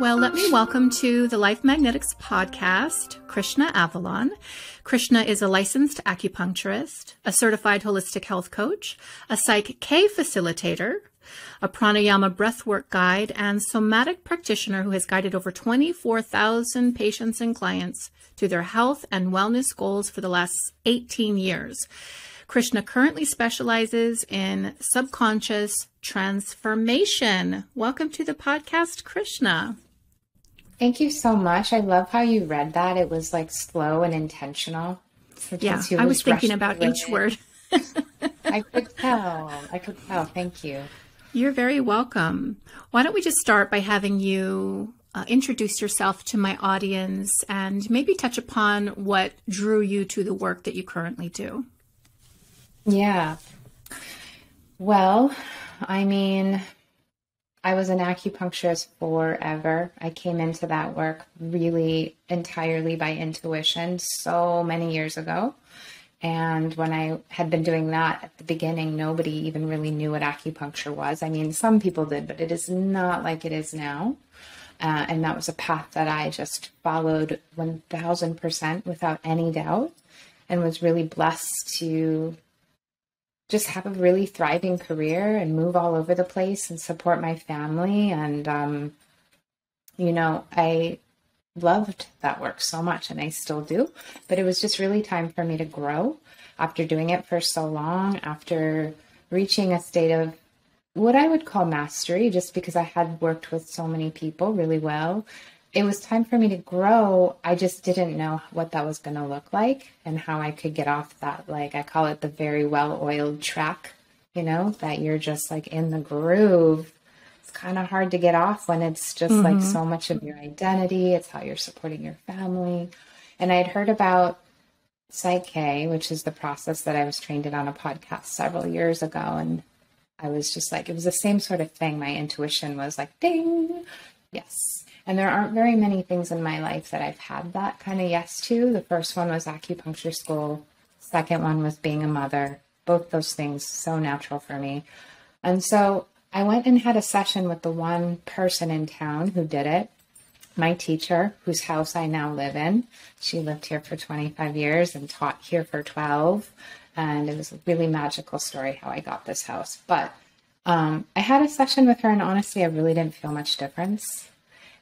Well, let me welcome to the Life Magnetics podcast, Krishna Avalon. Krishna is a licensed acupuncturist, a certified holistic health coach, a Psych K facilitator, a pranayama breathwork guide, and somatic practitioner who has guided over 24,000 patients and clients to their health and wellness goals for the last 18 years. Krishna currently specializes in subconscious transformation. Welcome to the podcast, Krishna. Thank you so much. I love how you read that. It was like slow and intentional. Yeah, I was thinking about each word. I could tell. I could tell. Thank you. You're very welcome. Why don't we just start by having you uh, introduce yourself to my audience and maybe touch upon what drew you to the work that you currently do? Yeah. Well, I mean, I was an acupuncturist forever. I came into that work really entirely by intuition so many years ago. And when I had been doing that at the beginning, nobody even really knew what acupuncture was. I mean, some people did, but it is not like it is now. Uh, and that was a path that I just followed 1000% without any doubt and was really blessed to just have a really thriving career and move all over the place and support my family. And, um, you know, I loved that work so much and I still do. But it was just really time for me to grow after doing it for so long, after reaching a state of what I would call mastery, just because I had worked with so many people really well it was time for me to grow. I just didn't know what that was going to look like and how I could get off that, like, I call it the very well oiled track, you know, that you're just like in the groove. It's kind of hard to get off when it's just mm-hmm. like so much of your identity. It's how you're supporting your family. And I'd heard about Psych-K, which is the process that I was trained in on a podcast several years ago. And I was just like, it was the same sort of thing. My intuition was like, ding, yes, and there aren't very many things in my life that I've had that kind of yes to. The first one was acupuncture school. Second one was being a mother. Both those things so natural for me. And so I went and had a session with the one person in town who did it. My teacher, whose house I now live in. She lived here for 25 years and taught here for 12. And it was a really magical story how I got this house. But um, I had a session with her, and honestly, I really didn't feel much difference.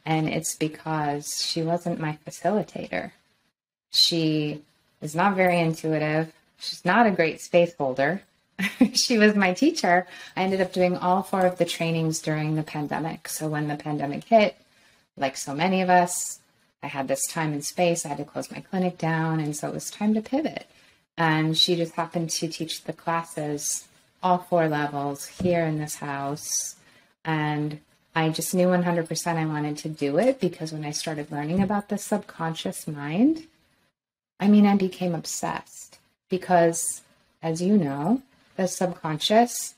And it's because she wasn't my facilitator. She is not very intuitive. She's not a great space holder. she was my teacher. I ended up doing all four of the trainings during the pandemic. So when the pandemic hit, like so many of us, I had this time and space. I had to close my clinic down. And so it was time to pivot. And she just happened to teach the classes, all four levels here in this house. And I just knew 100% I wanted to do it because when I started learning about the subconscious mind, I mean, I became obsessed because, as you know, the subconscious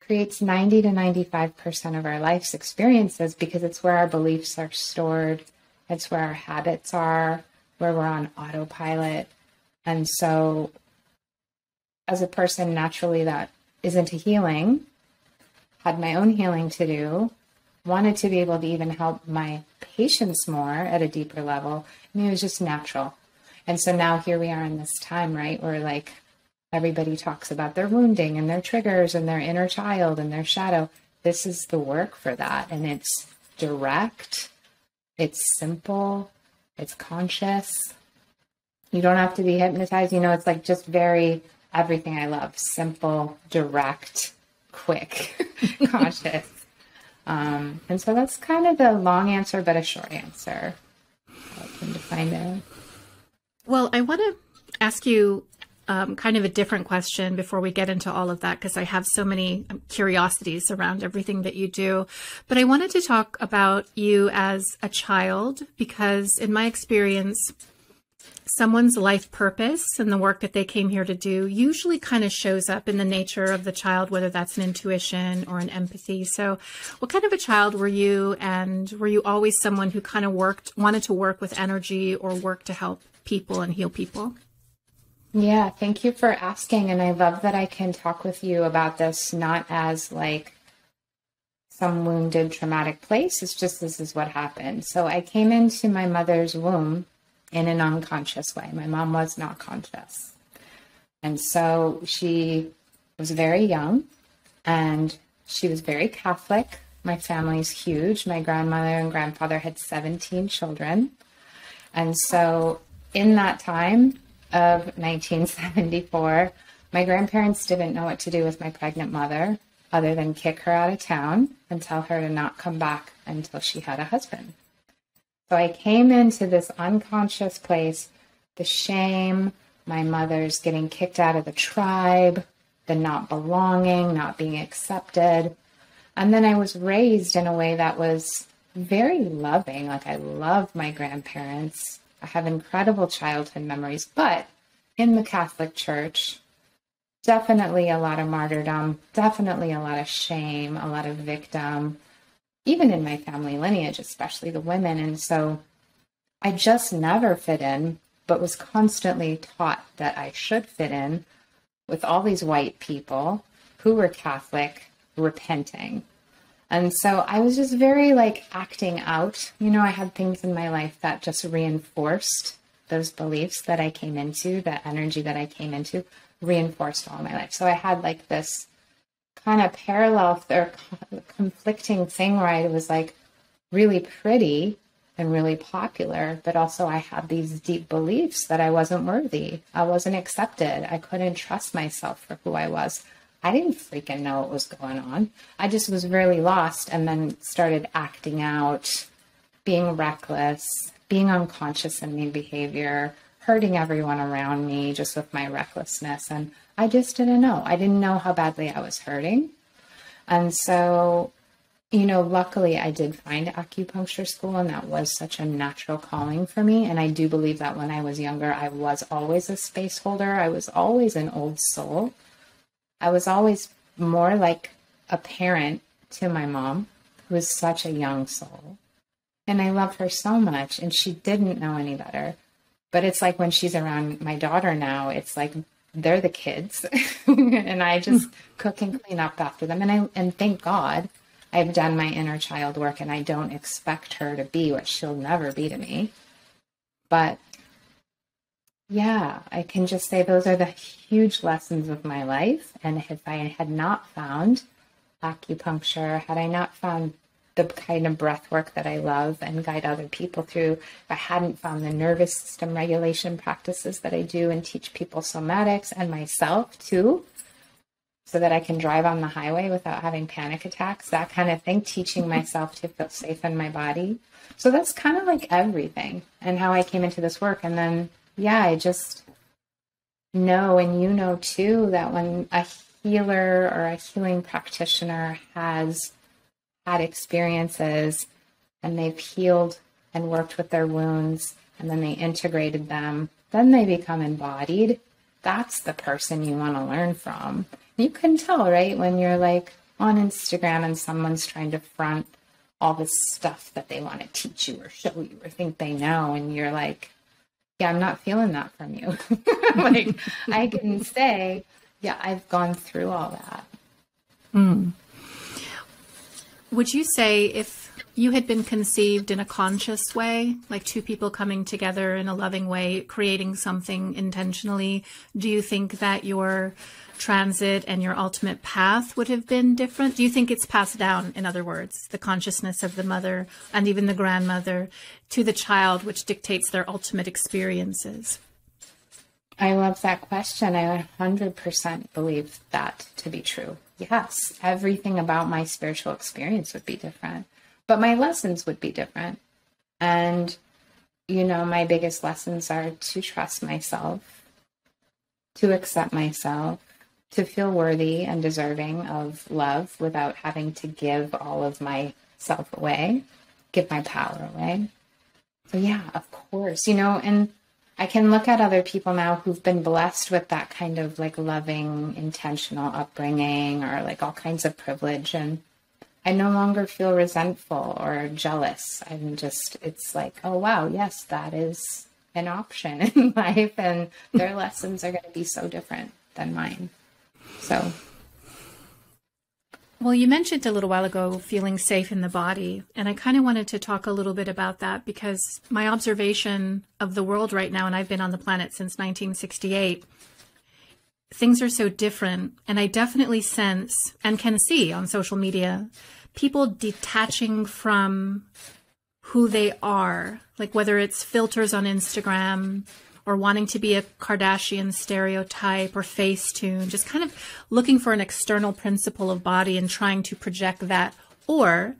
creates 90 to 95% of our life's experiences because it's where our beliefs are stored, it's where our habits are, where we're on autopilot. And so, as a person naturally that is into healing, had my own healing to do, wanted to be able to even help my patients more at a deeper level. I mean, it was just natural. And so now here we are in this time, right, where like everybody talks about their wounding and their triggers and their inner child and their shadow. This is the work for that. And it's direct, it's simple, it's conscious. You don't have to be hypnotized. You know, it's like just very everything I love simple, direct, quick, conscious. Um, and so that's kind of the long answer, but a short answer. Can define it. Well, I want to ask you um, kind of a different question before we get into all of that, because I have so many um, curiosities around everything that you do. But I wanted to talk about you as a child, because in my experience, someone's life purpose and the work that they came here to do usually kind of shows up in the nature of the child, whether that's an intuition or an empathy. So, what kind of a child were you? And were you always someone who kind of worked, wanted to work with energy or work to help people and heal people? Yeah, thank you for asking. And I love that I can talk with you about this not as like some wounded, traumatic place. It's just this is what happened. So I came into my mother's womb in an unconscious way. My mom was not conscious. And so she was very young and she was very Catholic. My family's huge. My grandmother and grandfather had 17 children. And so in that time of 1974, my grandparents didn't know what to do with my pregnant mother other than kick her out of town and tell her to not come back until she had a husband. So I came into this unconscious place, the shame, my mother's getting kicked out of the tribe, the not belonging, not being accepted. And then I was raised in a way that was very loving. Like I love my grandparents. I have incredible childhood memories, but in the Catholic Church, definitely a lot of martyrdom, definitely a lot of shame, a lot of victim, even in my family lineage, especially the women. And so I just never fit in, but was constantly taught that I should fit in with all these white people who were Catholic repenting. And so I was just very like acting out. You know, I had things in my life that just reinforced those beliefs that I came into, that energy that I came into, reinforced all my life. So I had like this kind of parallel or conflicting thing where I was like really pretty and really popular, but also I had these deep beliefs that I wasn't worthy. I wasn't accepted. I couldn't trust myself for who I was. I didn't freaking know what was going on. I just was really lost and then started acting out, being reckless, being unconscious in my behavior, hurting everyone around me just with my recklessness. And I just didn't know. I didn't know how badly I was hurting. And so, you know, luckily I did find acupuncture school, and that was such a natural calling for me. And I do believe that when I was younger, I was always a space holder, I was always an old soul. I was always more like a parent to my mom, who was such a young soul. And I love her so much, and she didn't know any better. But it's like when she's around my daughter now, it's like they're the kids, and I just hmm. cook and clean up after them. And I and thank God I've done my inner child work, and I don't expect her to be what she'll never be to me. But yeah, I can just say those are the huge lessons of my life. And if I had not found acupuncture, had I not found the kind of breath work that I love and guide other people through, if I hadn't found the nervous system regulation practices that I do and teach people somatics and myself too, so that I can drive on the highway without having panic attacks, that kind of thing, teaching myself to feel safe in my body. So that's kind of like everything and how I came into this work. And then yeah, I just know, and you know too, that when a healer or a healing practitioner has had experiences and they've healed and worked with their wounds and then they integrated them, then they become embodied. That's the person you want to learn from. You can tell, right, when you're like on Instagram and someone's trying to front all this stuff that they want to teach you or show you or think they know, and you're like, yeah, I'm not feeling that from you. like I can say, yeah, I've gone through all that. Mm. Would you say if you had been conceived in a conscious way, like two people coming together in a loving way, creating something intentionally, do you think that your transit and your ultimate path would have been different? Do you think it's passed down, in other words, the consciousness of the mother and even the grandmother to the child, which dictates their ultimate experiences? I love that question. I 100% believe that to be true. Yes, everything about my spiritual experience would be different, but my lessons would be different. And, you know, my biggest lessons are to trust myself, to accept myself, to feel worthy and deserving of love without having to give all of myself away, give my power away. So, yeah, of course, you know, and I can look at other people now who've been blessed with that kind of like loving, intentional upbringing or like all kinds of privilege. And I no longer feel resentful or jealous. I'm just, it's like, oh, wow, yes, that is an option in life. And their lessons are going to be so different than mine. So, Well, you mentioned a little while ago feeling safe in the body, and I kind of wanted to talk a little bit about that because my observation of the world right now, and I've been on the planet since 1968, things are so different. And I definitely sense and can see on social media people detaching from who they are, like whether it's filters on Instagram or wanting to be a Kardashian stereotype or Facetune, just kind of looking for an external principle of body and trying to project that. Or,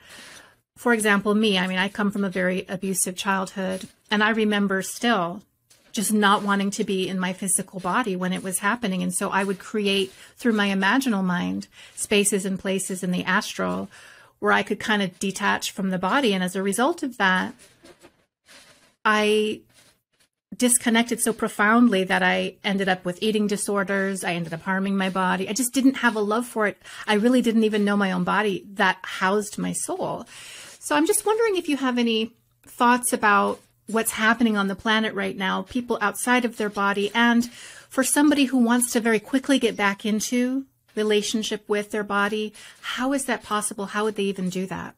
for example, me, I mean, I come from a very abusive childhood, and I remember still just not wanting to be in my physical body when it was happening. And so I would create through my imaginal mind spaces and places in the astral where I could kind of detach from the body. And as a result of that, I disconnected so profoundly that I ended up with eating disorders. I ended up harming my body. I just didn't have a love for it. I really didn't even know my own body that housed my soul. So I'm just wondering if you have any thoughts about what's happening on the planet right now, people outside of their body, and for somebody who wants to very quickly get back into relationship with their body, how is that possible? How would they even do that?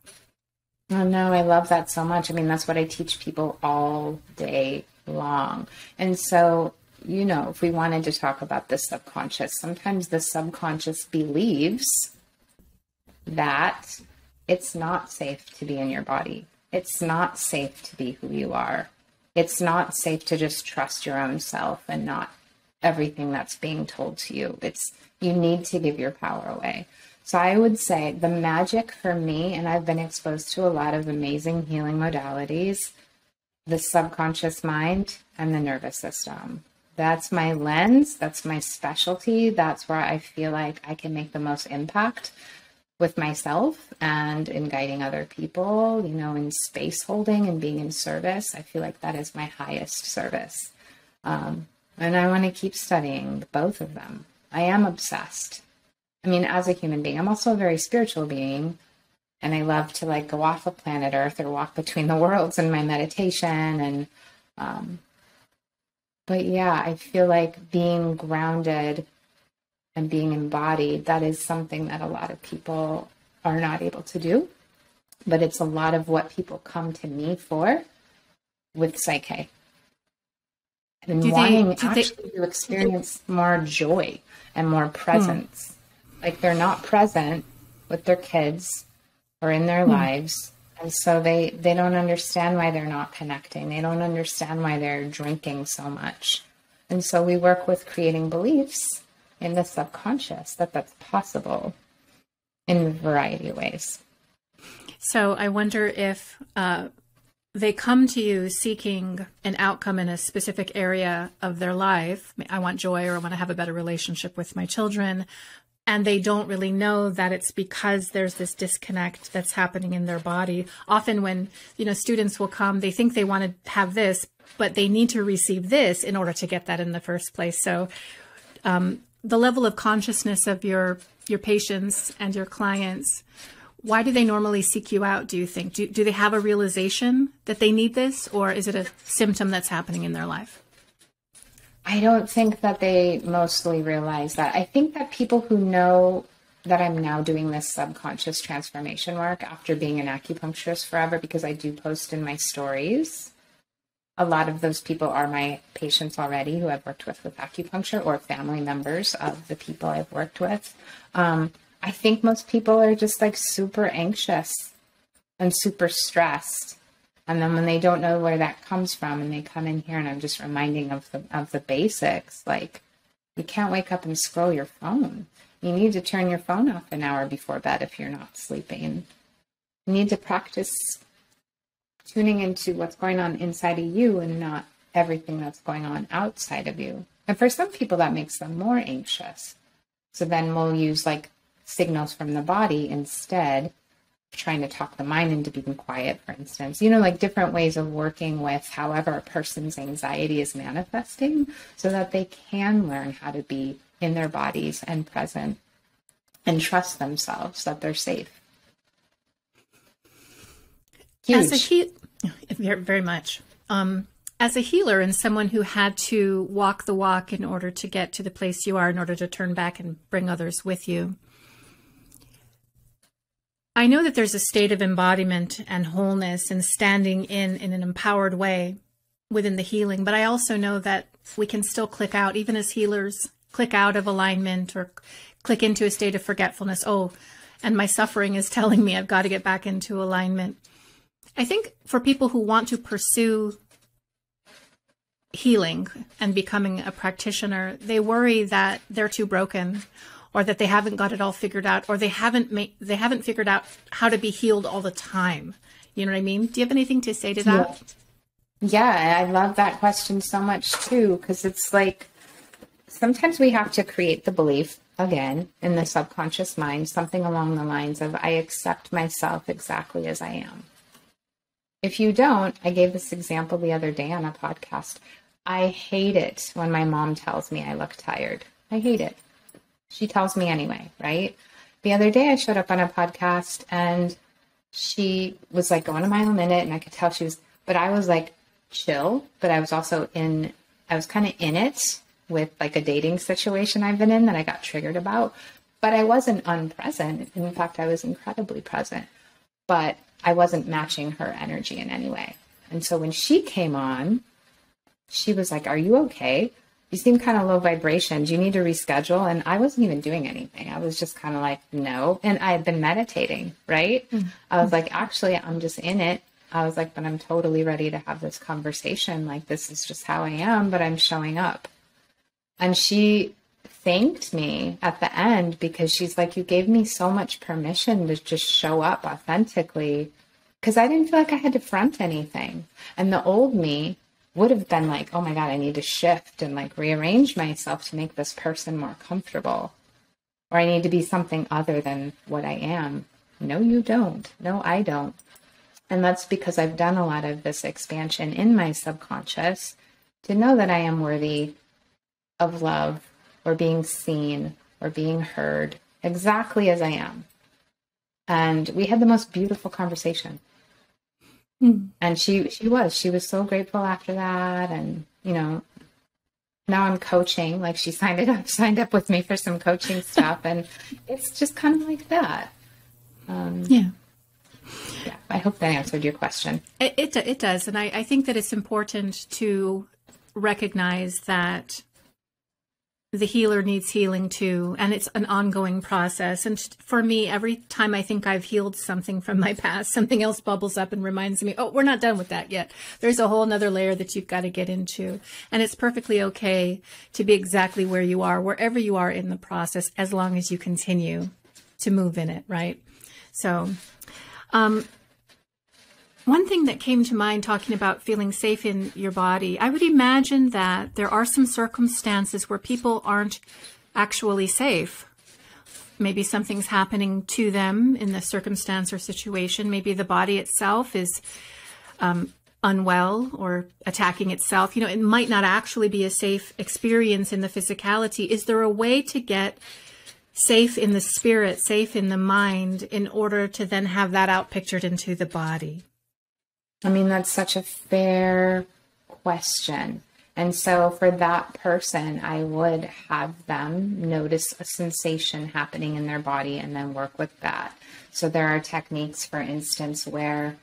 Oh no, I love that so much. I mean, that's what I teach people all day long. And so, you know, if we wanted to talk about the subconscious, sometimes the subconscious believes that it's not safe to be in your body. It's not safe to be who you are. It's not safe to just trust your own self and not everything that's being told to you. It's you need to give your power away. So I would say the magic for me, and I've been exposed to a lot of amazing healing modalities, the subconscious mind and the nervous system. That's my lens. That's my specialty. That's where I feel like I can make the most impact with myself and in guiding other people, you know, in space holding and being in service. I feel like that is my highest service. Um, and I want to keep studying both of them. I am obsessed. I mean, as a human being, I'm also a very spiritual being and I love to like go off of planet Earth or walk between the worlds in my meditation and um but yeah, I feel like being grounded and being embodied, that is something that a lot of people are not able to do. But it's a lot of what people come to me for with Psych-K. And do wanting they, actually they, to experience more joy and more presence. Hmm. Like they're not present with their kids or in their mm. lives and so they they don't understand why they're not connecting. They don't understand why they're drinking so much. And so we work with creating beliefs in the subconscious that that's possible in a variety of ways. So i wonder if uh, they come to you seeking an outcome in a specific area of their life. I want joy or i want to have a better relationship with my children and they don't really know that it's because there's this disconnect that's happening in their body. Often when, you know, students will come, they think they want to have this, but they need to receive this in order to get that in the first place. So, um, the level of consciousness of your your patients and your clients why do they normally seek you out do you think do, do they have a realization that they need this or is it a symptom that's happening in their life I don't think that they mostly realize that. I think that people who know that I'm now doing this subconscious transformation work after being an acupuncturist forever, because I do post in my stories. A lot of those people are my patients already who I've worked with with acupuncture or family members of the people I've worked with. Um, I think most people are just like super anxious and super stressed and then when they don't know where that comes from and they come in here and I'm just reminding of the of the basics, like you can't wake up and scroll your phone. You need to turn your phone off an hour before bed if you're not sleeping. You need to practice tuning into what's going on inside of you and not everything that's going on outside of you. And for some people, that makes them more anxious. So then we'll use like signals from the body instead trying to talk the mind into being quiet, for instance. You know, like different ways of working with however a person's anxiety is manifesting so that they can learn how to be in their bodies and present and trust themselves that they're safe. Huge. As a he- very much. Um, as a healer and someone who had to walk the walk in order to get to the place you are, in order to turn back and bring others with you, I know that there's a state of embodiment and wholeness and standing in in an empowered way within the healing, but I also know that we can still click out, even as healers, click out of alignment or click into a state of forgetfulness. Oh, and my suffering is telling me I've got to get back into alignment. I think for people who want to pursue healing and becoming a practitioner, they worry that they're too broken or that they haven't got it all figured out or they haven't they haven't figured out how to be healed all the time. You know what I mean? Do you have anything to say to that? Yeah, I love that question so much too because it's like sometimes we have to create the belief again in the subconscious mind something along the lines of I accept myself exactly as I am. If you don't, I gave this example the other day on a podcast. I hate it when my mom tells me I look tired. I hate it. She tells me anyway, right? The other day I showed up on a podcast and she was like going a mile a minute and I could tell she was, but I was like chill, but I was also in, I was kind of in it with like a dating situation I've been in that I got triggered about, but I wasn't unpresent. In fact, I was incredibly present, but I wasn't matching her energy in any way. And so when she came on, she was like, Are you okay? You seem kind of low vibration. Do you need to reschedule? And I wasn't even doing anything. I was just kind of like, No. And I had been meditating, right? Mm-hmm. I was like, Actually, I'm just in it. I was like, But I'm totally ready to have this conversation. Like, this is just how I am, but I'm showing up. And she thanked me at the end because she's like, You gave me so much permission to just show up authentically because I didn't feel like I had to front anything. And the old me would have been like, oh my God, I need to shift and like rearrange myself to make this person more comfortable. Or I need to be something other than what I am. No, you don't. No, I don't. And that's because I've done a lot of this expansion in my subconscious to know that I am worthy of love or being seen or being heard exactly as I am. And we had the most beautiful conversation. Mm. And she she was she was so grateful after that, and you know, now I'm coaching. Like she signed it up, signed up with me for some coaching stuff, and it's just kind of like that. Um, yeah. Yeah, I hope that answered your question. It it, it does, and I, I think that it's important to recognize that the healer needs healing too and it's an ongoing process. And for me every time i think i've healed something from my past something else bubbles up and reminds me oh we're not done with that yet. There's a whole nother layer that you've got to get into. And it's perfectly okay to be exactly where you are wherever you are in the process as long as you continue to move in it right? So um, one thing that came to mind talking about feeling safe in your body, I would imagine that there are some circumstances where people aren't actually safe. Maybe something's happening to them in the circumstance or situation. Maybe the body itself is um, unwell or attacking itself. You know, it might not actually be a safe experience in the physicality. Is there a way to get safe in the spirit, safe in the mind, in order to then have that out pictured into the body? I mean, that's such a fair question. And so for that person, I would have them notice a sensation happening in their body and then work with that. So there are techniques, for instance, where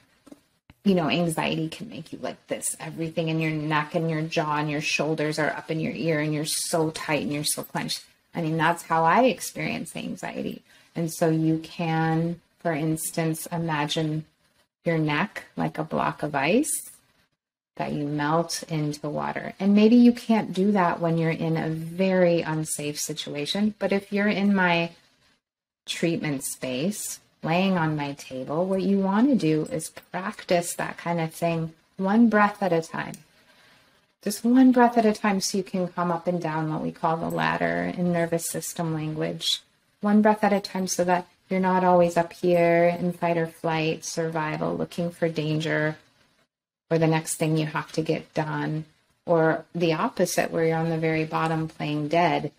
you know, anxiety can make you like this. Everything in your neck and your jaw and your shoulders are up in your ear and you're so tight and you're so clenched. I mean, that's how I experience anxiety. And so you can, for instance, imagine your neck like a block of ice that you melt into water. And maybe you can't do that when you're in a very unsafe situation, but if you're in my treatment space, laying on my table, what you want to do is practice that kind of thing one breath at a time. Just one breath at a time so you can come up and down what we call the ladder in nervous system language. One breath at a time so that you're not always up here in fight or flight, survival, looking for danger or the next thing you have to get done, or the opposite, where you're on the very bottom playing dead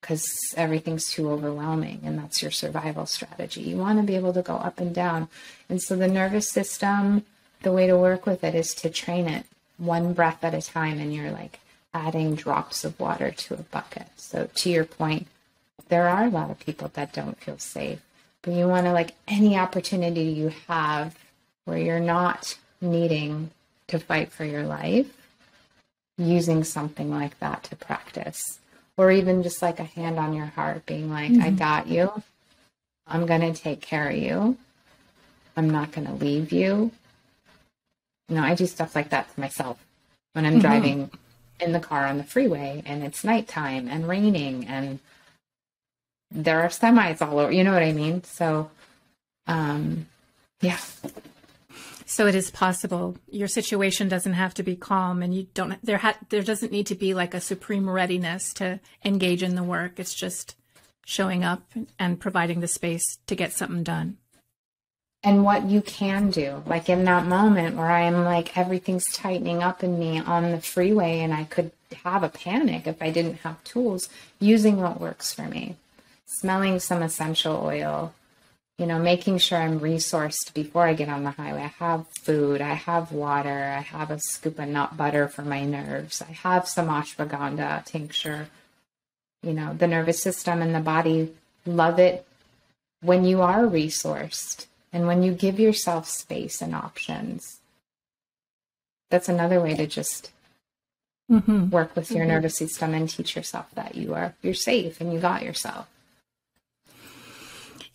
because everything's too overwhelming and that's your survival strategy. You want to be able to go up and down. And so the nervous system, the way to work with it is to train it one breath at a time and you're like adding drops of water to a bucket. So to your point, there are a lot of people that don't feel safe but you want to like any opportunity you have where you're not needing to fight for your life, using something like that to practice. Or even just like a hand on your heart, being like, mm-hmm. I got you. I'm going to take care of you. I'm not going to leave you. You know, I do stuff like that to myself when I'm mm-hmm. driving in the car on the freeway and it's nighttime and raining and there are semis all over. You know what I mean? So, um, yeah. So it is possible your situation doesn't have to be calm, and you don't. There ha- there doesn't need to be like a supreme readiness to engage in the work. It's just showing up and providing the space to get something done. And what you can do, like in that moment where I'm like everything's tightening up in me on the freeway, and I could have a panic if I didn't have tools, using what works for me smelling some essential oil, you know, making sure I'm resourced before I get on the highway. I have food, I have water, I have a scoop of nut butter for my nerves, I have some ashwagandha tincture. You know, the nervous system and the body love it when you are resourced and when you give yourself space and options. That's another way to just mm-hmm. work with your mm-hmm. nervous system and teach yourself that you are you're safe and you got yourself.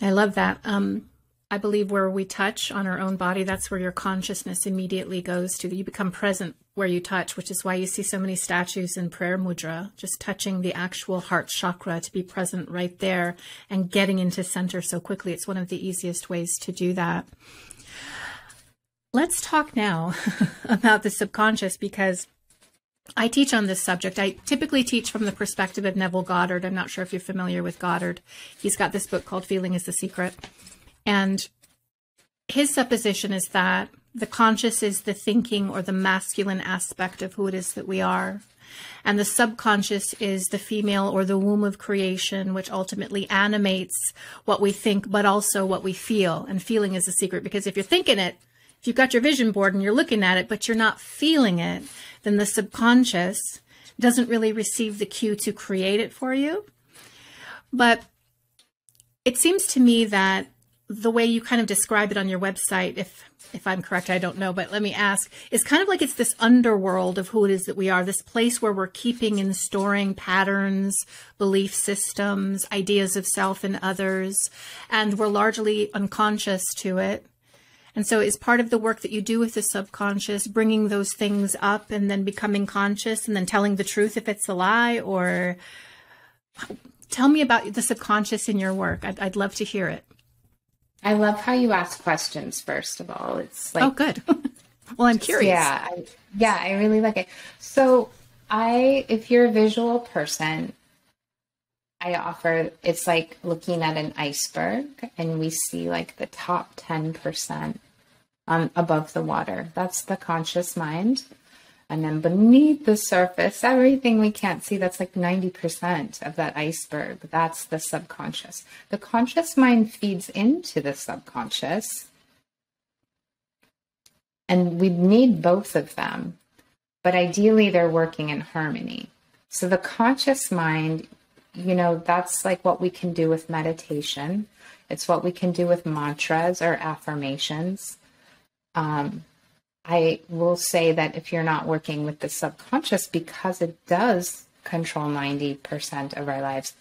I love that. Um, I believe where we touch on our own body, that's where your consciousness immediately goes to. You become present where you touch, which is why you see so many statues in prayer mudra, just touching the actual heart chakra to be present right there and getting into center so quickly. It's one of the easiest ways to do that. Let's talk now about the subconscious because I teach on this subject. I typically teach from the perspective of Neville Goddard. I'm not sure if you're familiar with Goddard. He's got this book called Feeling is the Secret. And his supposition is that the conscious is the thinking or the masculine aspect of who it is that we are. And the subconscious is the female or the womb of creation, which ultimately animates what we think, but also what we feel. And feeling is the secret because if you're thinking it, if you've got your vision board and you're looking at it, but you're not feeling it, then the subconscious doesn't really receive the cue to create it for you. But it seems to me that the way you kind of describe it on your website, if if I'm correct, I don't know, but let me ask, is kind of like it's this underworld of who it is that we are, this place where we're keeping and storing patterns, belief systems, ideas of self and others, and we're largely unconscious to it. And so is part of the work that you do with the subconscious bringing those things up and then becoming conscious and then telling the truth if it's a lie or tell me about the subconscious in your work. I'd, I'd love to hear it. I love how you ask questions, first of all. It's oh, like, oh, good. well, I'm curious. Yeah. I, yeah, I really like it. So I, if you're a visual person, I offer it's like looking at an iceberg and we see like the top 10% um, above the water. That's the conscious mind. And then beneath the surface, everything we can't see, that's like 90% of that iceberg. That's the subconscious. The conscious mind feeds into the subconscious. And we need both of them. But ideally, they're working in harmony. So the conscious mind you know, that's like what we can do with meditation. It's what we can do with mantras or affirmations. Um, I will say that if you're not working with the subconscious, because it does control 90% of our lives,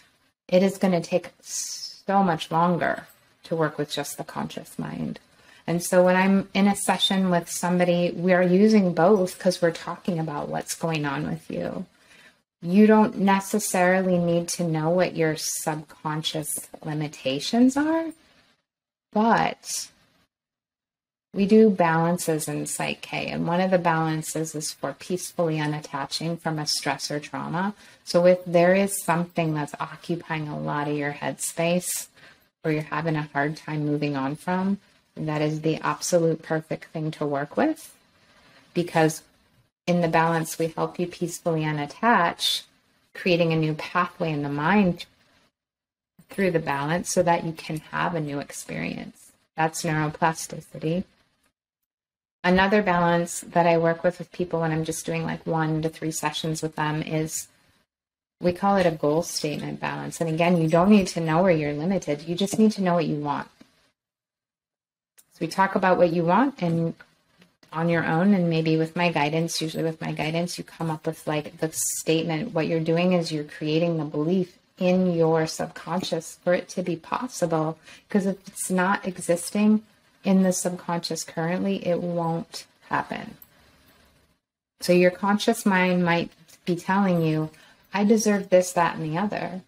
it is going to take so much longer to work with just the conscious mind. And so when I'm in a session with somebody, we are using both because we're talking about what's going on with you you don't necessarily need to know what your subconscious limitations are, but we do balances in Psych-K, and one of the balances is for peacefully unattaching from a stress or trauma. So, if there is something that's occupying a lot of your headspace or you're having a hard time moving on from, that is the absolute perfect thing to work with because in the balance, we help you peacefully unattach, creating a new pathway in the mind through the balance so that you can have a new experience. That's neuroplasticity. Another balance that I work with with people when I'm just doing like one to three sessions with them is we call it a goal statement balance. And again, you don't need to know where you're limited. You just need to know what you want. So we talk about what you want and on your own and maybe with my guidance, usually with my guidance, you come up with like the statement. What you're doing is you're creating the belief in your subconscious for it to be possible. Because if it's not existing in the subconscious currently, it won't happen. So your conscious mind might be telling you, I deserve this, that, and the other.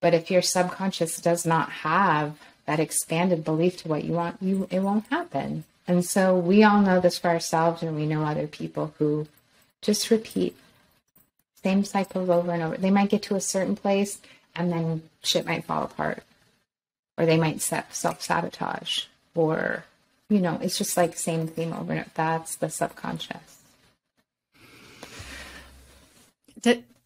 But if your subconscious does not have that expanded belief to what you want, you it won't happen. And so we all know this for ourselves and we know other people who just repeat same cycles over and over. They might get to a certain place and then shit might fall apart. Or they might self sabotage. Or, you know, it's just like same theme over and over. That's the subconscious.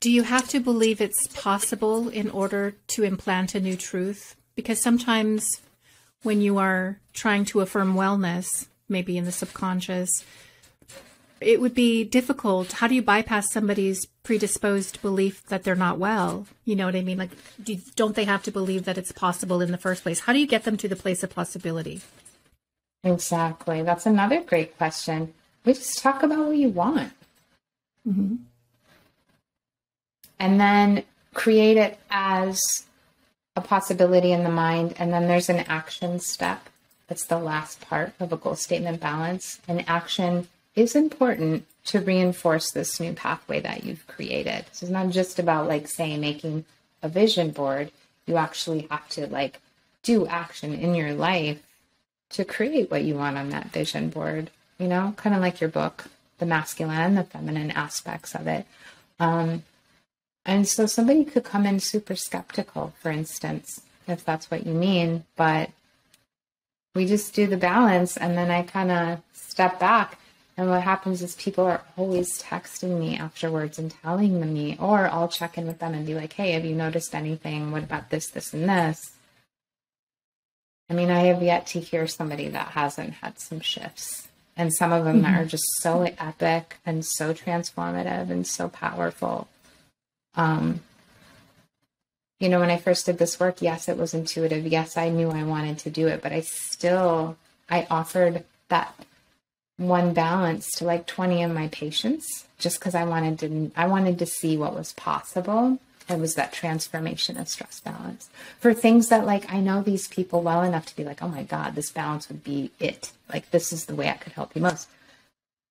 Do you have to believe it's possible in order to implant a new truth? Because sometimes when you are trying to affirm wellness, maybe in the subconscious, it would be difficult. How do you bypass somebody's predisposed belief that they're not well? You know what I mean? Like, do, don't they have to believe that it's possible in the first place? How do you get them to the place of possibility? Exactly. That's another great question. We just talk about what you want. Mm-hmm. And then create it as a possibility in the mind. And then there's an action step. That's the last part of a goal statement balance. An action is important to reinforce this new pathway that you've created. So it's not just about like say making a vision board. You actually have to like do action in your life to create what you want on that vision board, you know, kind of like your book, the masculine and the feminine aspects of it. Um, and so somebody could come in super skeptical, for instance, if that's what you mean, but we just do the balance and then I kind of step back and what happens is people are always texting me afterwards and telling me, or I'll check in with them and be like, hey, have you noticed anything? What about this, this, and this? I mean, I have yet to hear somebody that hasn't had some shifts. And some of them mm-hmm. are just so epic and so transformative and so powerful. Um, you know, when I first did this work, yes, it was intuitive. Yes, I knew I wanted to do it, but I still, I offered that one balance to like 20 of my patients just because I wanted to I wanted to see what was possible. It was that transformation of stress balance. For things that like I know these people well enough to be like, oh my God, this balance would be it. Like this is the way I could help you most.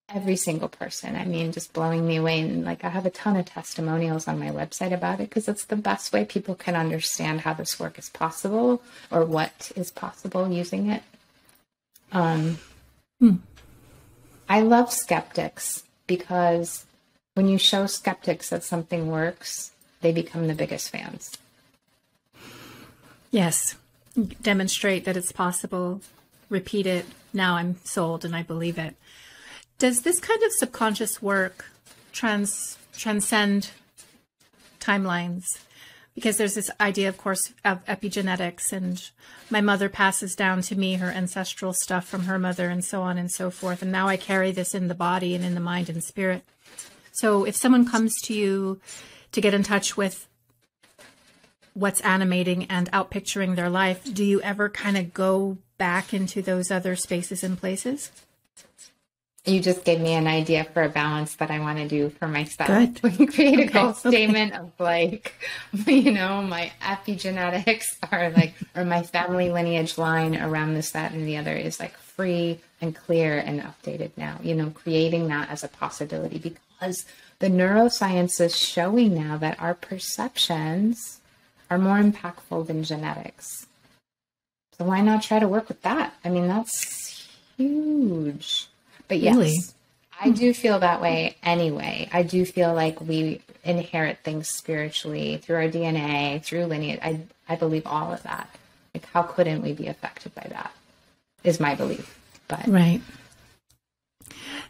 Every single person, I mean, just blowing me away. And like I have a ton of testimonials on my website about it because it's the best way people can understand how this work is possible or what is possible using it. Um, hmm. I love skeptics because when you show skeptics that something works, they become the biggest fans. Yes. Demonstrate that it's possible, repeat it. Now I'm sold and I believe it. Does this kind of subconscious work trans transcend timelines? because there's this idea, of course, of epigenetics, and my mother passes down to me her ancestral stuff from her mother, and so on and so forth. And now I carry this in the body and in the mind and spirit. So if someone comes to you to get in touch with what's animating and outpicturing their life, do you ever kind of go back into those other spaces and places? You just gave me an idea for a balance that I want to do for myself. Good. We create a goal okay. statement of like, you know, my epigenetics are like, or my family lineage line around this, that, and the other is like free and clear and updated now. You know, creating that as a possibility because the neuroscience is showing now that our perceptions are more impactful than genetics. So why not try to work with that? I mean, that's huge. But yes, really? I do feel that way anyway. I do feel like we inherit things spiritually through our DNA, through lineage. I, I believe all of that. Like, how couldn't we be affected by that? Is my belief. But right.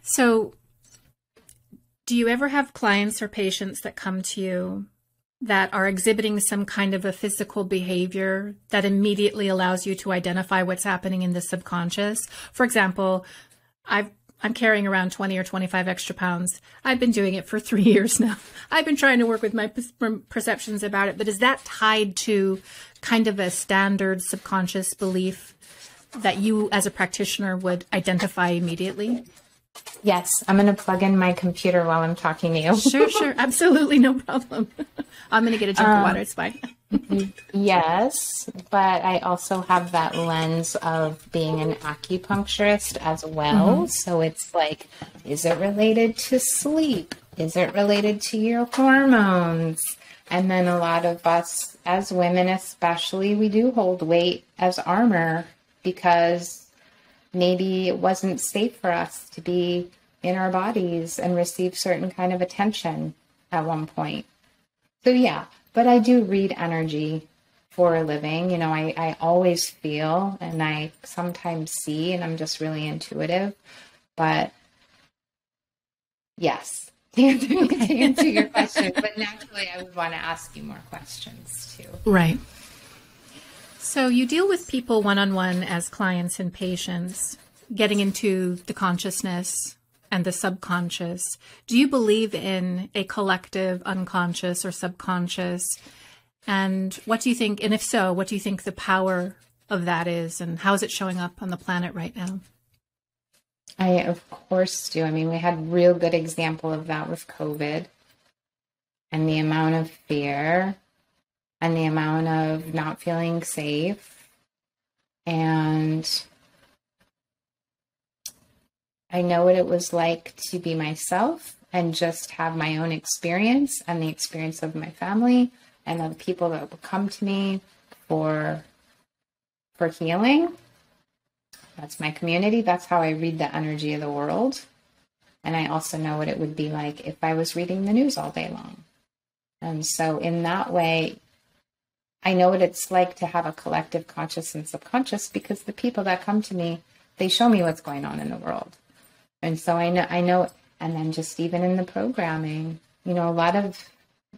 So, do you ever have clients or patients that come to you that are exhibiting some kind of a physical behavior that immediately allows you to identify what's happening in the subconscious? For example, I've I'm carrying around 20 or 25 extra pounds. I've been doing it for three years now. I've been trying to work with my perceptions about it, but is that tied to kind of a standard subconscious belief that you as a practitioner would identify immediately? Yes, I'm going to plug in my computer while I'm talking to you. sure, sure. Absolutely no problem. I'm going to get a drink um, of water. It's fine. Yes, but I also have that lens of being an acupuncturist as well. Mm-hmm. So it's like, is it related to sleep? Is it related to your hormones? And then a lot of us, as women especially, we do hold weight as armor because maybe it wasn't safe for us to be in our bodies and receive certain kind of attention at one point. So yeah, but I do read energy for a living. You know, I, I always feel and I sometimes see, and I'm just really intuitive. But yes, to answer, your question, but naturally, I would want to ask you more questions too. Right. So you deal with people one on one as clients and patients, getting into the consciousness and the subconscious. Do you believe in a collective unconscious or subconscious? And what do you think, and if so, what do you think the power of that is, and how is it showing up on the planet right now? I, of course, do. I mean, we had real good example of that with COVID and the amount of fear and the amount of not feeling safe and I know what it was like to be myself and just have my own experience and the experience of my family and the people that will come to me for for healing. That's my community. That's how I read the energy of the world. And I also know what it would be like if I was reading the news all day long. And so in that way, I know what it's like to have a collective conscious and subconscious because the people that come to me, they show me what's going on in the world. And so I know, I know, and then just even in the programming, you know, a lot of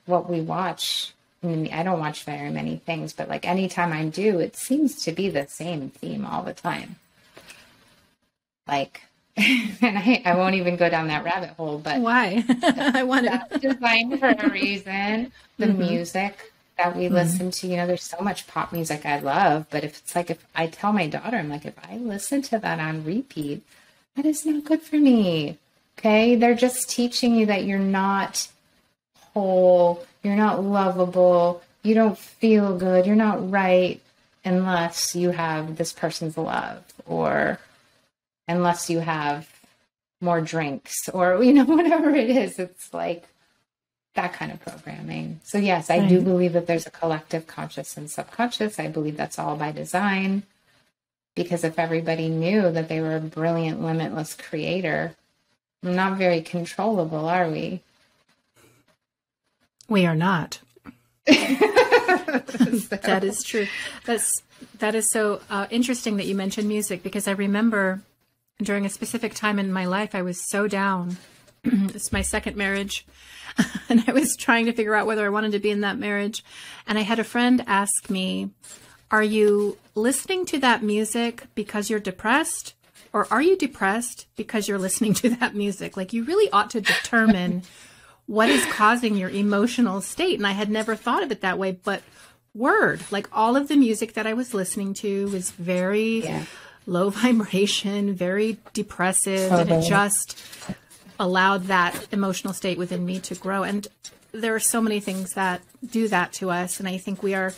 what we watch, I mean, I don't watch very many things, but like anytime I do, it seems to be the same theme all the time. Like, and I, I won't even go down that rabbit hole, but why? I want to designed for a reason. The mm-hmm. music that we mm-hmm. listen to, you know, there's so much pop music I love, but if it's like if I tell my daughter, I'm like, if I listen to that on repeat, that is not good for me. Okay. They're just teaching you that you're not whole, you're not lovable, you don't feel good, you're not right unless you have this person's love or unless you have more drinks or, you know, whatever it is. It's like that kind of programming. So, yes, I right. do believe that there's a collective conscious and subconscious. I believe that's all by design. Because if everybody knew that they were a brilliant, limitless creator, not very controllable, are we? We are not. That is true. That's that is so uh, interesting that you mentioned music because I remember during a specific time in my life I was so down. it's my second marriage, and I was trying to figure out whether I wanted to be in that marriage. And I had a friend ask me, are you listening to that music because you're depressed? Or are you depressed because you're listening to that music? Like, you really ought to determine what is causing your emotional state. And I had never thought of it that way, but word, like all of the music that I was listening to was very yeah. low vibration, very depressive, and it just allowed that emotional state within me to grow. And there are so many things that do that to us. And I think we are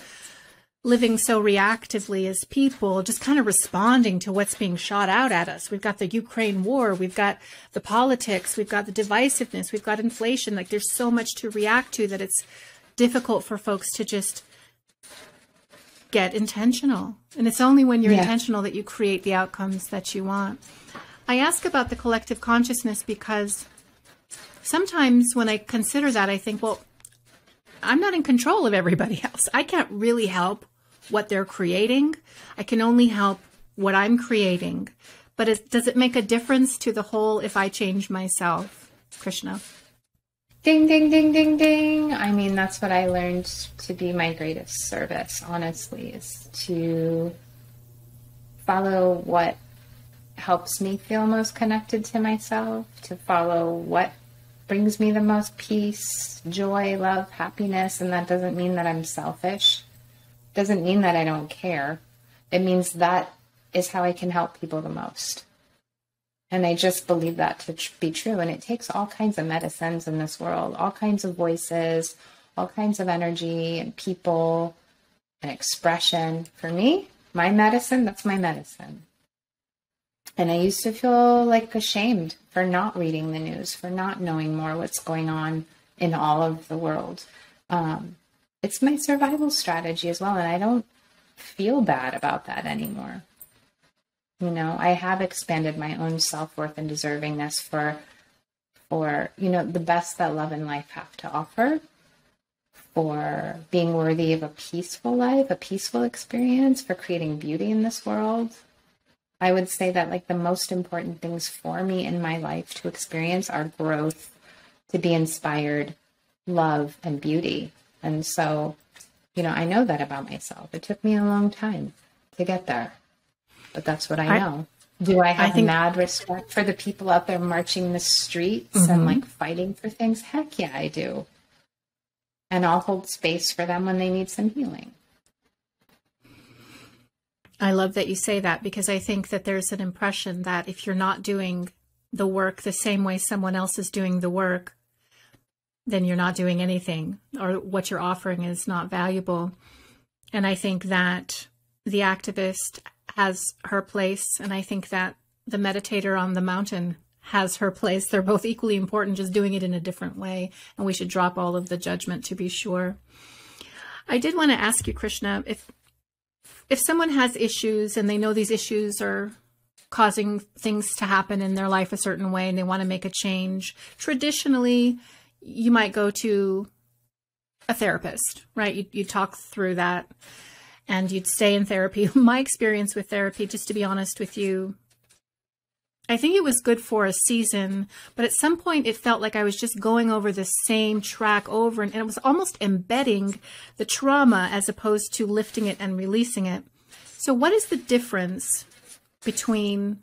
living so reactively as people, just kind of responding to what's being shot out at us. We've got the Ukraine war, we've got the politics, we've got the divisiveness, we've got inflation. Like there's so much to react to that it's difficult for folks to just get intentional. And it's only when you're yeah. intentional that you create the outcomes that you want. I ask about the collective consciousness because sometimes when I consider that, I think, well, I'm not in control of everybody else. I can't really help what they're creating. I can only help what I'm creating. But does it make a difference to the whole if I change myself, Krishna? Ding, ding, ding, ding, ding. I mean, that's what I learned to be my greatest service, honestly, is to follow what helps me feel most connected to myself, to follow what brings me the most peace, joy, love, happiness. And that doesn't mean that I'm selfish doesn't mean that I don't care. It means that is how I can help people the most. And I just believe that to be true. And it takes all kinds of medicines in this world, all kinds of voices, all kinds of energy and people and expression. For me, my medicine, that's my medicine. And I used to feel like ashamed for not reading the news, for not knowing more what's going on in all of the world. Um, it's my survival strategy as well. And I don't feel bad about that anymore. You know, I have expanded my own self worth and deservingness for, for you know, the best that love and life have to offer, for being worthy of a peaceful life, a peaceful experience, for creating beauty in this world. I would say that like the most important things for me in my life to experience are growth, to be inspired, love, and beauty. And so, you know, I know that about myself. It took me a long time to get there, but that's what I know. Do I have I think, mad respect for the people out there marching the streets mm-hmm. and like fighting for things? Heck yeah, I do. And I'll hold space for them when they need some healing. I love that you say that because I think that there's an impression that if you're not doing the work the same way someone else is doing the work, then you're not doing anything or what you're offering is not valuable. And I think that the activist has her place. And I think that the meditator on the mountain has her place. They're both equally important, just doing it in a different way. And we should drop all of the judgment to be sure. I did want to ask you, Krishna, if if someone has issues and they know these issues are causing things to happen in their life a certain way and they want to make a change, traditionally you might go to a therapist, right? You you talk through that and you'd stay in therapy. My experience with therapy, just to be honest with you, I think it was good for a season, but at some point it felt like I was just going over the same track over and, and it was almost embedding the trauma as opposed to lifting it and releasing it. So, what is the difference between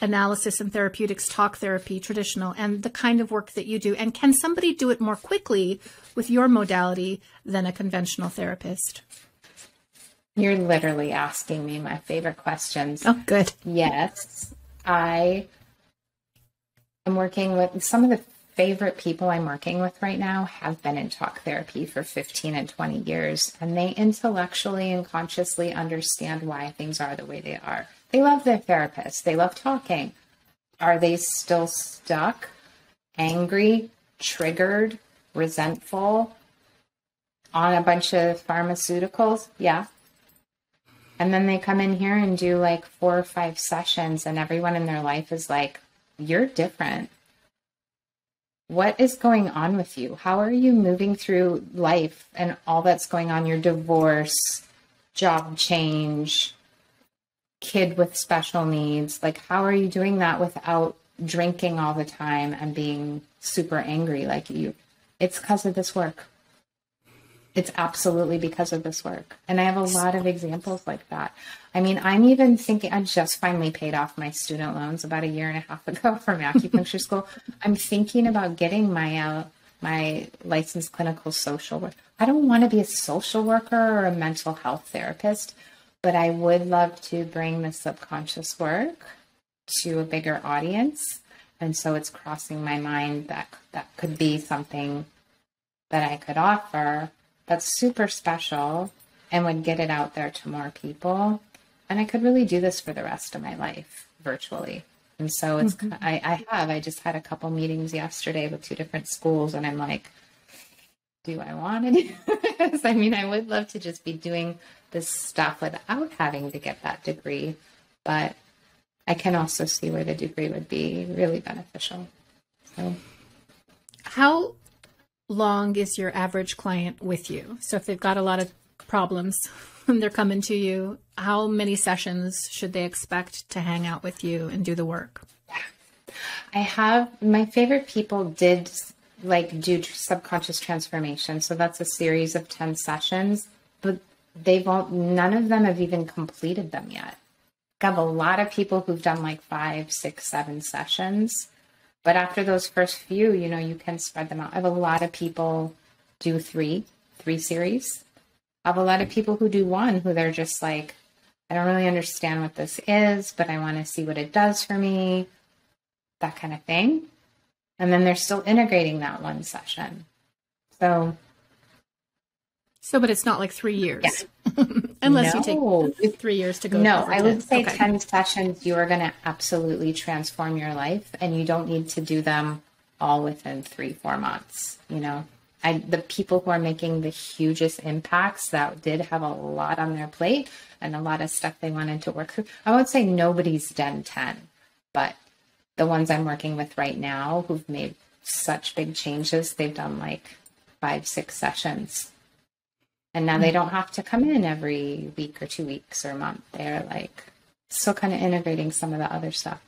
analysis and therapeutics, talk therapy, traditional, and the kind of work that you do? And can somebody do it more quickly with your modality than a conventional therapist? You're literally asking me my favorite questions. Oh, good. Yes. I am working with some of the favorite people I'm working with right now have been in talk therapy for 15 and 20 years, and they intellectually and consciously understand why things are the way they are. They love their therapist. They love talking. Are they still stuck, angry, triggered, resentful on a bunch of pharmaceuticals? Yeah. And then they come in here and do like four or five sessions, and everyone in their life is like, You're different. What is going on with you? How are you moving through life and all that's going on? Your divorce, job change, kid with special needs like how are you doing that without drinking all the time and being super angry like you? It's because of this work. It's absolutely because of this work. And i have a lot of examples like that. I mean i'm even thinking i just finally paid off my student loans about a year and a half ago from acupuncture school. I'm thinking about getting my uh, my licensed clinical social work. I don't want to be a social worker or a mental health therapist but I would love to bring the subconscious work to a bigger audience. And so it's crossing my mind that that could be something that I could offer that's super special and would get it out there to more people. And I could really do this for the rest of my life virtually. And so it's, mm-hmm. I, I have, I just had a couple meetings yesterday with two different schools and I'm like, do I want to do this? I mean, I would love to just be doing this stuff without having to get that degree, but I can also see where the degree would be really beneficial. So, how long is your average client with you? So, if they've got a lot of problems and they're coming to you, how many sessions should they expect to hang out with you and do the work? I have my favorite people did like do subconscious transformation. So that's a series of 10 sessions, but they've all, none of them have even completed them yet. I have a lot of people who've done like five, six, seven sessions. But after those first few, you know, you can spread them out. I have a lot of people do three, three series. I have a lot of people who do one who they're just like, I don't really understand what this is, but I want to see what it does for me, that kind of thing. And then they're still integrating that one session. So, so, but it's not like three years, yeah. unless no. you take three years to go. No, I would say okay. 10 sessions, you are going to absolutely transform your life, and you don't need to do them all within three, four months. You know, I, the people who are making the hugest impacts that did have a lot on their plate and a lot of stuff they wanted to work through. I would say nobody's done 10, but the ones I'm working with right now who've made such big changes, they've done like five, six sessions. And now they mm-hmm. don't have to come in every week or two weeks or a month. They're like still kind of integrating some of the other stuff.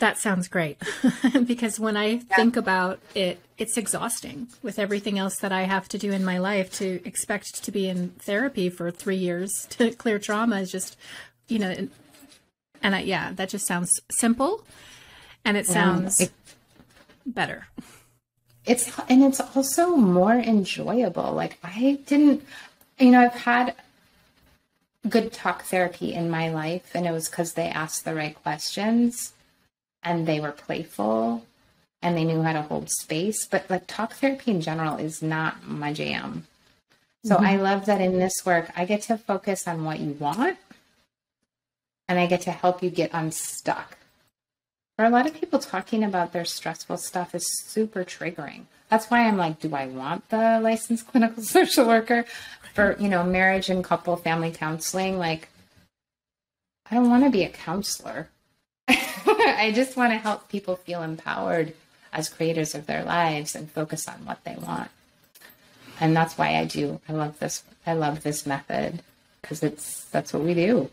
That sounds great. because when I yeah. think about it, it's exhausting with everything else that I have to do in my life to expect to be in therapy for three years to clear trauma is just, you know, and, I, yeah, that just sounds simple and it sounds it, better. It's, and it's also more enjoyable. Like I didn't, you know, I've had good talk therapy in my life and it was because they asked the right questions and they were playful and they knew how to hold space. But like talk therapy in general is not my jam. So mm-hmm. I love that in this work, I get to focus on what you want and I get to help you get unstuck. For a lot of people, talking about their stressful stuff is super triggering. That's why I'm like, do I want the licensed clinical social worker for, you know, marriage and couple family counseling? Like, I don't want to be a counselor. I just want to help people feel empowered as creators of their lives and focus on what they want. And that's why I do. I love this. I love this method because it's that's what we do.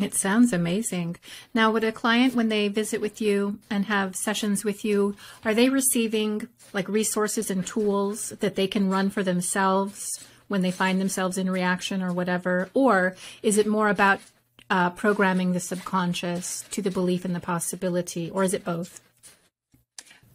It sounds amazing. Now, would a client, when they visit with you and have sessions with you, are they receiving like resources and tools that they can run for themselves when they find themselves in reaction or whatever? Or is it more about uh, programming the subconscious to the belief in the possibility, or is it both?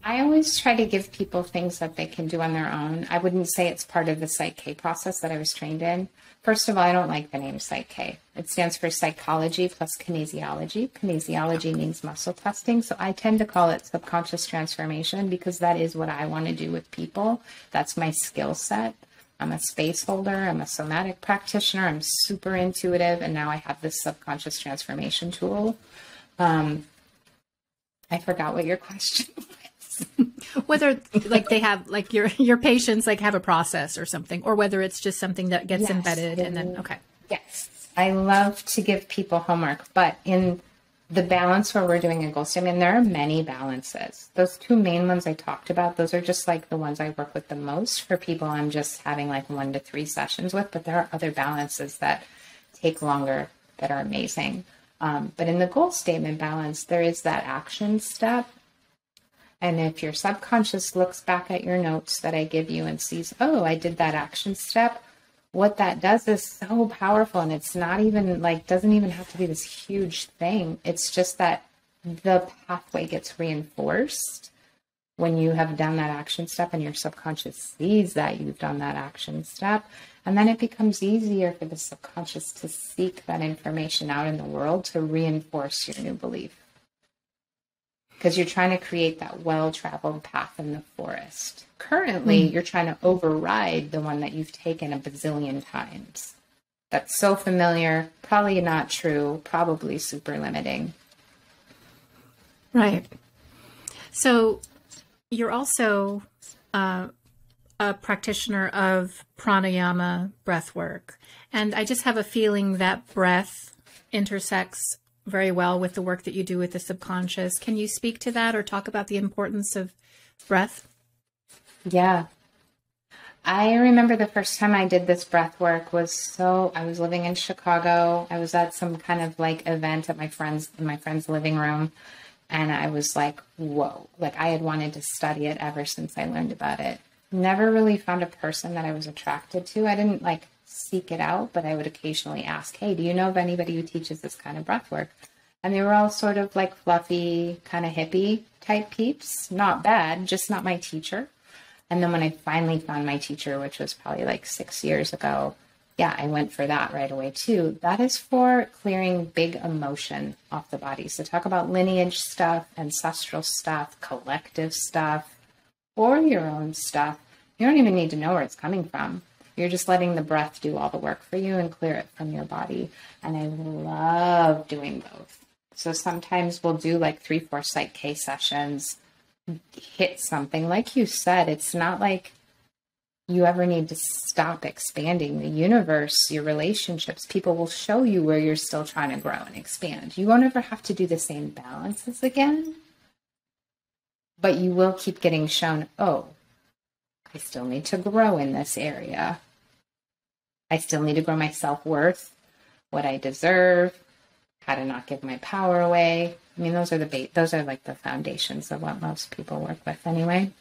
I always try to give people things that they can do on their own. I wouldn't say it's part of the Psych-K process that I was trained in. First of all, I don't like the name Psych-K. It stands for psychology plus kinesiology. Kinesiology means muscle testing. So I tend to call it subconscious transformation because that is what I want to do with people. That's my skill set. I'm a space holder, I'm a somatic practitioner, I'm super intuitive, and now I have this subconscious transformation tool. Um, I forgot what your question was. whether like they have like your your patients like have a process or something or whether it's just something that gets yes, embedded and then okay yes i love to give people homework but in the balance where we're doing a goal statement, there are many balances. Those two main ones I talked about, those are just like the ones I work with the most for people I'm just having like one to three sessions with, but there are other balances that take longer that are amazing. Um, but in the goal statement balance, there is that action step. And if your subconscious looks back at your notes that I give you and sees, oh, I did that action step, what that does is so powerful. And it's not even like doesn't even have to be this huge thing. It's just that the pathway gets reinforced when you have done that action step and your subconscious sees that you've done that action step. And then it becomes easier for the subconscious to seek that information out in the world to reinforce your new belief because you're trying to create that well traveled path in the forest. Currently, mm. you're trying to override the one that you've taken a bazillion times. That's so familiar, probably not true, probably super limiting. Right. So you're also uh, a practitioner of pranayama breath work. And I just have a feeling that breath intersects very well with the work that you do with the subconscious. Can you speak to that or talk about the importance of breath? Yeah. I remember the first time I did this breath work was so I was living in Chicago. I was at some kind of like event at my friend's in my friend's living room and I was like, whoa. Like I had wanted to study it ever since I learned about it. Never really found a person that I was attracted to. I didn't like seek it out, but I would occasionally ask, Hey, do you know of anybody who teaches this kind of breath work? And they were all sort of like fluffy, kind of hippie type peeps. Not bad, just not my teacher. And then when I finally found my teacher, which was probably like six years ago, yeah, I went for that right away too. That is for clearing big emotion off the body. So, talk about lineage stuff, ancestral stuff, collective stuff, or your own stuff. You don't even need to know where it's coming from. You're just letting the breath do all the work for you and clear it from your body. And I love doing both. So, sometimes we'll do like three, four Psych-K sessions, hit something. Like you said, it's not like you ever need to stop expanding the universe, your relationships, people will show you where you're still trying to grow and expand. You won't ever have to do the same balances again, but you will keep getting shown, oh, I still need to grow in this area. I still need to grow my self worth, what I deserve, how to not give my power away. I mean, those are the ba- those are like the foundations of what most people work with, anyway.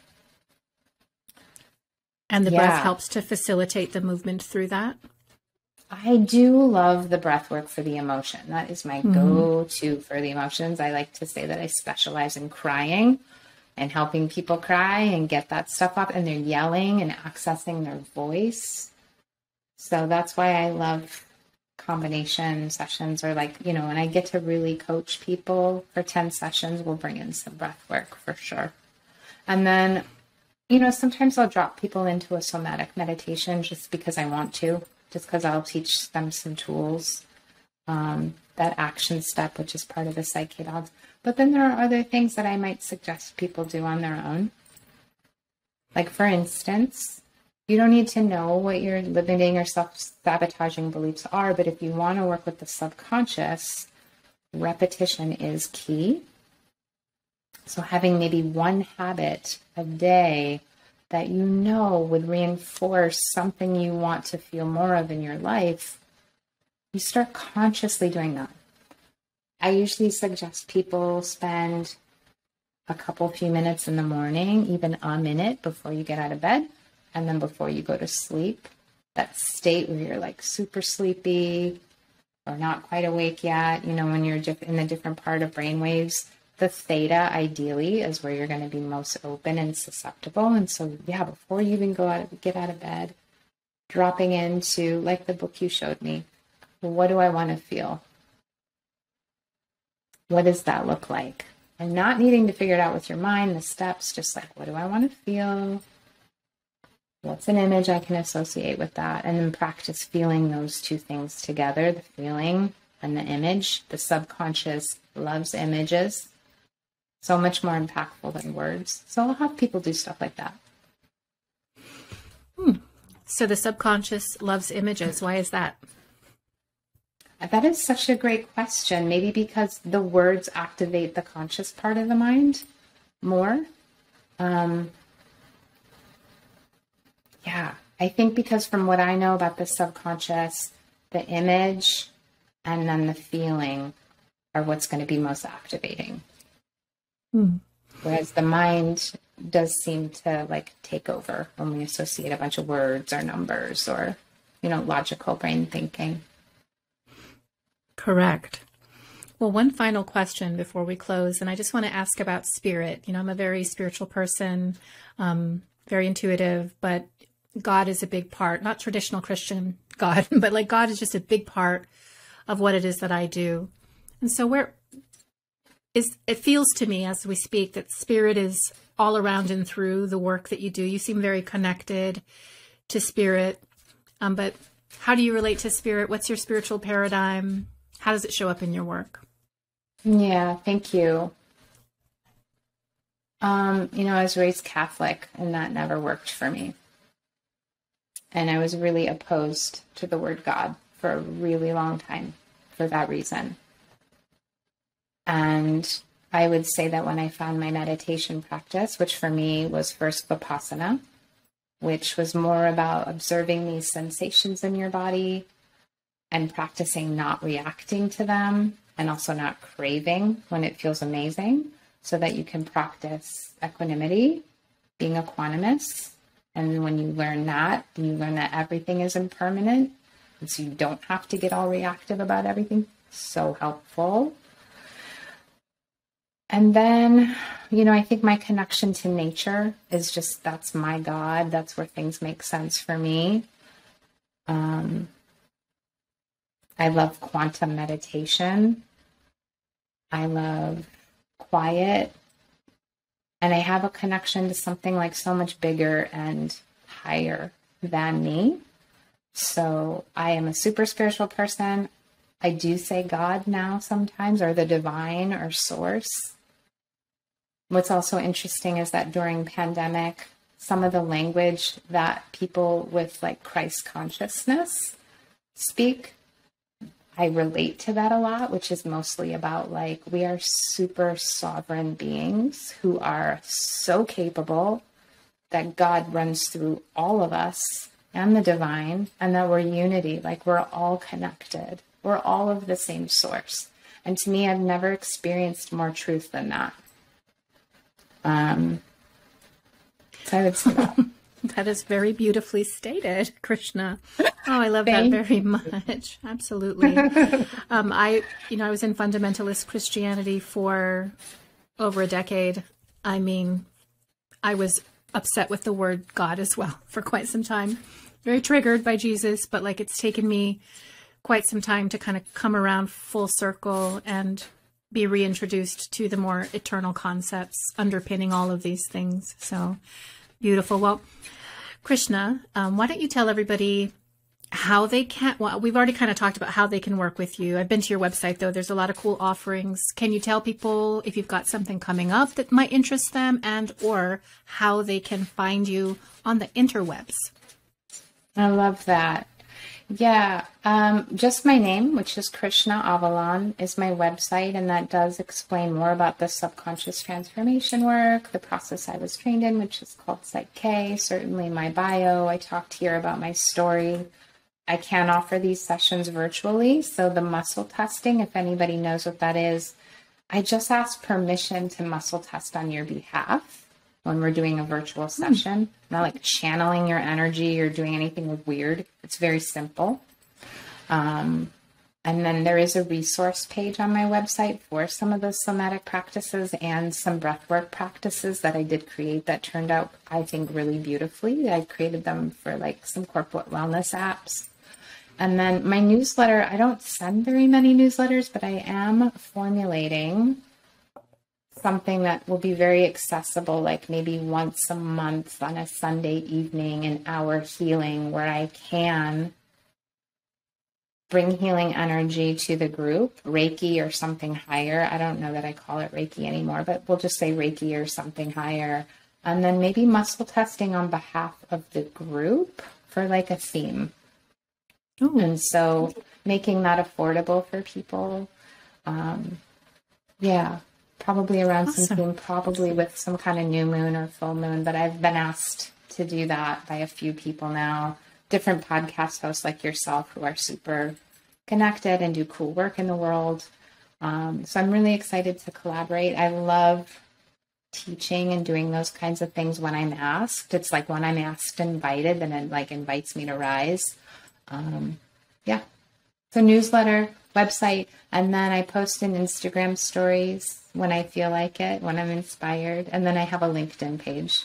And the yeah. breath helps to facilitate the movement through that. I do love the breath work for the emotion. That is my mm-hmm. go to for the emotions. I like to say that I specialize in crying and helping people cry and get that stuff up, and they're yelling and accessing their voice. So that's why I love combination sessions or like, you know, when I get to really coach people for 10 sessions, we'll bring in some breath work for sure. And then you know, sometimes I'll drop people into a somatic meditation just because I want to, just because I'll teach them some tools, um, that action step, which is part of the Psych-K dogs. But then there are other things that I might suggest people do on their own. Like, for instance, you don't need to know what your limiting or self sabotaging beliefs are, but if you want to work with the subconscious, repetition is key. So, having maybe one habit a day that you know would reinforce something you want to feel more of in your life, you start consciously doing that. I usually suggest people spend a couple few minutes in the morning, even a minute before you get out of bed, and then before you go to sleep. That state where you're like super sleepy or not quite awake yet, you know, when you're in a different part of brainwaves the theta ideally is where you're going to be most open and susceptible. And so, yeah, before you even go out, get out of bed, dropping into like the book you showed me, what do I want to feel? What does that look like? And not needing to figure it out with your mind, the steps, just like, what do I want to feel? What's an image I can associate with that? And then practice feeling those two things together the feeling and the image. The subconscious loves images so much more impactful than words. So I'll have people do stuff like that. Hmm. So the subconscious loves images. Why is that? That is such a great question. Maybe because the words activate the conscious part of the mind more. Um, yeah, I think because from what I know about the subconscious, the image and then the feeling are what's going to be most activating. Mm. Whereas the mind does seem to like take over when we associate a bunch of words or numbers or, you know, logical brain thinking. Correct. Well, one final question before we close, and I just want to ask about spirit. You know, I'm a very spiritual person, um, very intuitive, but God is a big part, not traditional Christian God, but like God is just a big part of what it is that I do. And so, where is it feels to me as we speak that spirit is all around and through the work that you do. You seem very connected to spirit. Um, but how do you relate to spirit? What's your spiritual paradigm? How does it show up in your work? Yeah, thank you. Um, you know, I was raised Catholic and that never worked for me. And I was really opposed to the word God for a really long time for that reason. And I would say that when I found my meditation practice, which for me was first Vipassana, which was more about observing these sensations in your body and practicing not reacting to them and also not craving when it feels amazing so that you can practice equanimity, being equanimous. And when you learn that, you learn that everything is impermanent. And so you don't have to get all reactive about everything. So helpful. And then, you know, I think my connection to nature is just that's my God. That's where things make sense for me. Um, I love quantum meditation. I love quiet. And I have a connection to something like so much bigger and higher than me. So I am a super spiritual person. I do say God now sometimes, or the divine or source. What's also interesting is that during pandemic, some of the language that people with like Christ consciousness speak, I relate to that a lot, which is mostly about like we are super sovereign beings who are so capable that God runs through all of us and the divine, and that we're unity, like we're all connected. We're all of the same source. And to me, I've never experienced more truth than that. Um, so I would say that. that is very beautifully stated, Krishna. Oh, I love that very much. Absolutely. um, I, you know, I was in fundamentalist Christianity for over a decade. I mean, I was upset with the word God as well for quite some time. Very triggered by Jesus, but like it's taken me quite some time to kind of come around full circle and be reintroduced to the more eternal concepts underpinning all of these things. So beautiful. Well, Krishna, um, why don't you tell everybody how they can well we've already kind of talked about how they can work with you i've been to your website though there's a lot of cool offerings can you tell people if you've got something coming up that might interest them and or how they can find you on the interwebs i love that yeah, um, just my name, which is Krishna Avalon, is my website, and that does explain more about the subconscious transformation work, the process I was trained in, which is called Psych-K. Certainly, my bio. I talked here about my story. I can offer these sessions virtually. So, the muscle testing, if anybody knows what that is, I just ask permission to muscle test on your behalf when we're doing a virtual hmm. session. Not like channeling your energy or doing anything weird. It's very simple. Um, and then there is a resource page on my website for some of the somatic practices and some breathwork practices that I did create that turned out, I think, really beautifully. I created them for like some corporate wellness apps. And then my newsletter, I don't send very many newsletters, but I am formulating something that will be very accessible, like maybe once a month on a Sunday evening, an hour healing where I can bring healing energy to the group, Reiki or something higher. I don't know that I call it Reiki anymore, but we'll just say Reiki or something higher. And then maybe muscle testing on behalf of the group for like a theme. Ooh. And so making that affordable for people. Um, yeah, probably around awesome. something, probably with some kind of new moon or full moon. But I've been asked to do that by a few people now, different podcast hosts like yourself who are super connected and do cool work in the world. Um, so I'm really excited to collaborate. I love teaching and doing those kinds of things when I'm asked. It's like when I'm asked, invited, then it like invites me to rise. Um, yeah. So newsletter, website, and then I post in Instagram stories when I feel like it, when I'm inspired, and then I have a LinkedIn page.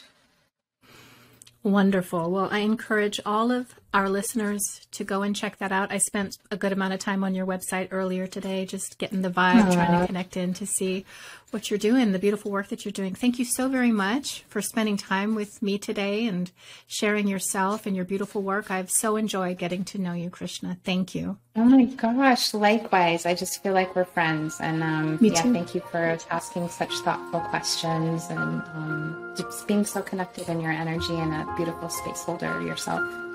Wonderful. Well, I encourage all of our listeners to go and check that out. I spent a good amount of time on your website earlier today, just getting the vibe, Aww. trying to connect in to see what you're doing, the beautiful work that you're doing. Thank you so very much for spending time with me today and sharing yourself and your beautiful work. I've so enjoyed getting to know you, Krishna. Thank you. Oh my gosh, likewise. I just feel like we're friends. And um, me yeah, too. thank you for asking such thoughtful questions and um, just being so connected in your energy and a beautiful space holder yourself.